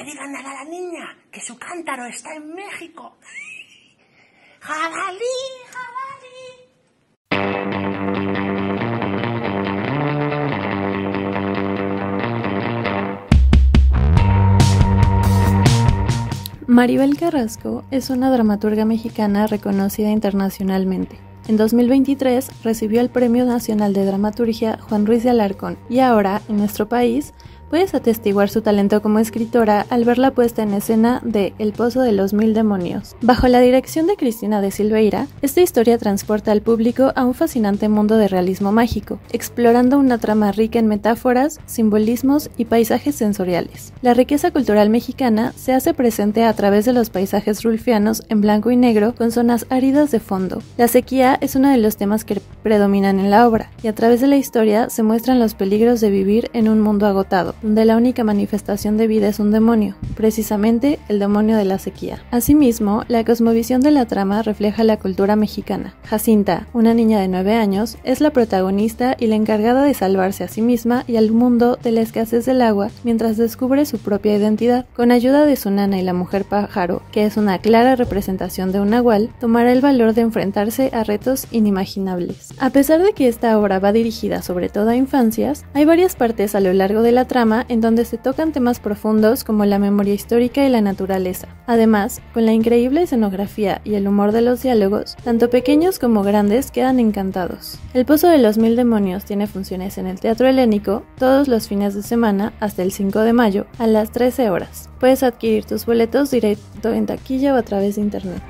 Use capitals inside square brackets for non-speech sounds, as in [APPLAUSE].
le digan a la niña que su cántaro está en México. [LAUGHS] ¡Jabalí, jabalí! Maribel Carrasco es una dramaturga mexicana reconocida internacionalmente. En 2023 recibió el Premio Nacional de Dramaturgia Juan Ruiz de Alarcón y ahora, en nuestro país, Puedes atestiguar su talento como escritora al ver la puesta en escena de El Pozo de los Mil Demonios. Bajo la dirección de Cristina de Silveira, esta historia transporta al público a un fascinante mundo de realismo mágico, explorando una trama rica en metáforas, simbolismos y paisajes sensoriales. La riqueza cultural mexicana se hace presente a través de los paisajes rulfianos en blanco y negro con zonas áridas de fondo. La sequía es uno de los temas que predominan en la obra, y a través de la historia se muestran los peligros de vivir en un mundo agotado donde la única manifestación de vida es un demonio, precisamente el demonio de la sequía. Asimismo, la cosmovisión de la trama refleja la cultura mexicana. Jacinta, una niña de 9 años, es la protagonista y la encargada de salvarse a sí misma y al mundo de la escasez del agua mientras descubre su propia identidad. Con ayuda de su nana y la mujer pájaro, que es una clara representación de un nahual, tomará el valor de enfrentarse a retos inimaginables. A pesar de que esta obra va dirigida sobre todo a infancias, hay varias partes a lo largo de la trama en donde se tocan temas profundos como la memoria histórica y la naturaleza. Además, con la increíble escenografía y el humor de los diálogos, tanto pequeños como grandes quedan encantados. El Pozo de los Mil Demonios tiene funciones en el Teatro Helénico todos los fines de semana hasta el 5 de mayo a las 13 horas. Puedes adquirir tus boletos directo en taquilla o a través de internet.